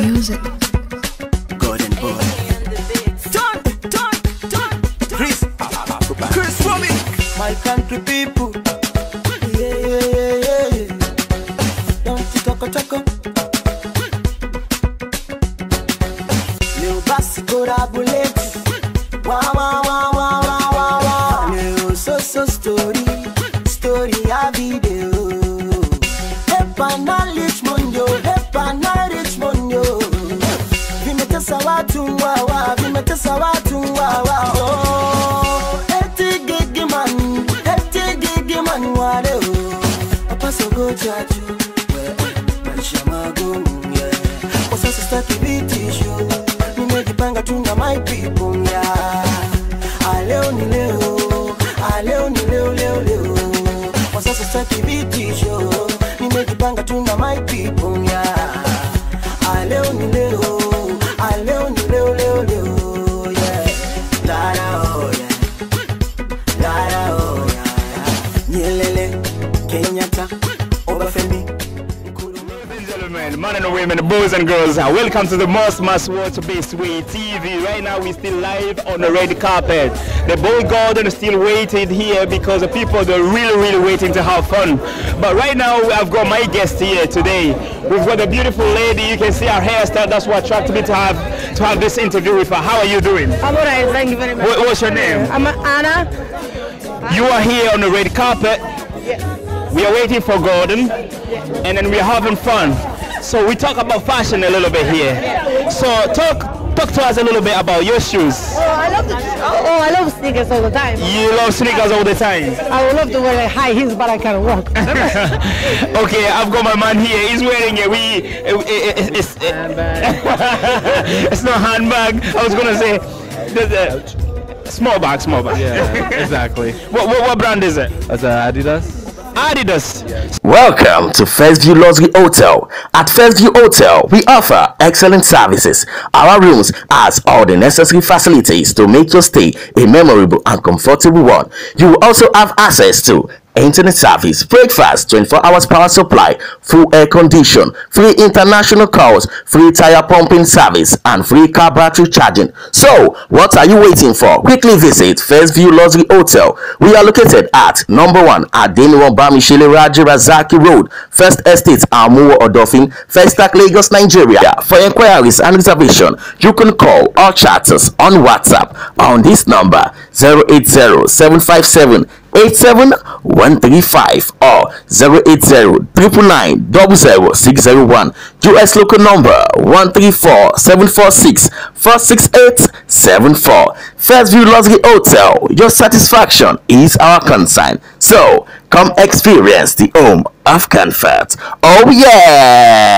music. Golden boy. Turn, turn, turn. Chris, Chris Robbie. My country people. Yeah, yeah, yeah, yeah, yeah. Don't you talk, talk. Leo basi kora buleti. Wa wa wa wa wa wa wa. Leo so so story, story ya video. Na Richmond yo, hepa na Richmond yo. Vimetesa watu wawa, vimetesa watu wawa. Oh, eti gigi man, eti gigi man wale oh. Papa sogo chaju, we maisha magumu yeah. Kwa sasa sitaki vitisho, nimejipanga tu na my people yeah. Aleo ni leo, aleo ni leo leo leo. Kwa sasa sitaki vitisho, nimejipanga tu na my people gentlemen, men and women, boys and girls, uh, welcome to the most must watch best way TV. Right now, we're still live on the red carpet. The boy garden is still waiting here because the people are really, really waiting to have fun. But right now, I've got my guest here today. We've got a beautiful lady. You can see her hairstyle. That's what attracted me to have to have this interview with her. How are you doing? I'm alright, thank you very much. What, what's your name? I'm Anna. You are here on the red carpet. We are waiting for Gordon, and then we're having fun. So we talk about fashion a little bit here. So talk talk to us a little bit about your shoes. Oh, I love the, oh, oh, I love sneakers all the time. You love sneakers all the time. I would love to wear like high heels, but I can't walk. okay, I've got my man here. He's wearing a wee. uh, uh, It's, it's not handbag. I was gonna say. there's a Small bag, small bag. Yeah, exactly. What, what, what brand is it? That's uh, Adidas. Adidas. Welcome to Firstview Luxury Hotel. At Firstview Hotel, we offer excellent services. Our rooms has all the necessary facilities to make your stay a memorable and comfortable one. You will also have access to internet service, breakfast, 24 hours power supply, full air condition, free international calls, free tire pumping service, and free car battery charging. So, what are you waiting for? Quickly visit First View Luxury Hotel. We are located at number one Adeniran Bamishele Raji Razaki Road, First Estate, Amuwo Odofin, Festac, Lagos, Nigeria. For inquiries and reservation, you can call or chat us on WhatsApp on this number 080 757 87135 or 080-999-00601 US local number 134-746-46874 First View Luxury Hotel your satisfaction is our concern. So come experience the home of comfort. Oh yeah